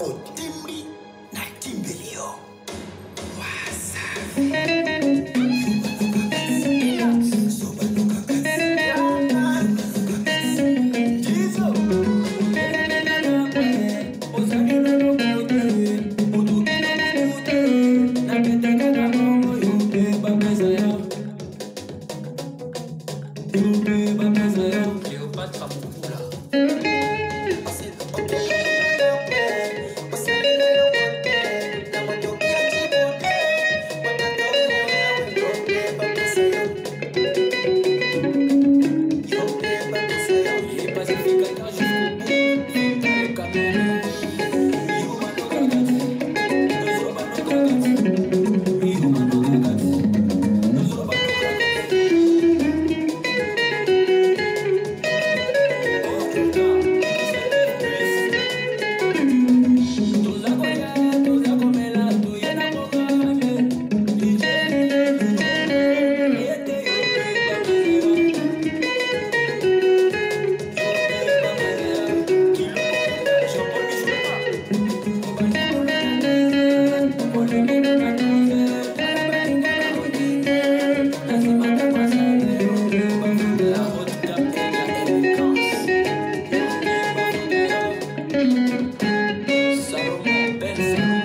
otimri Salomon Ben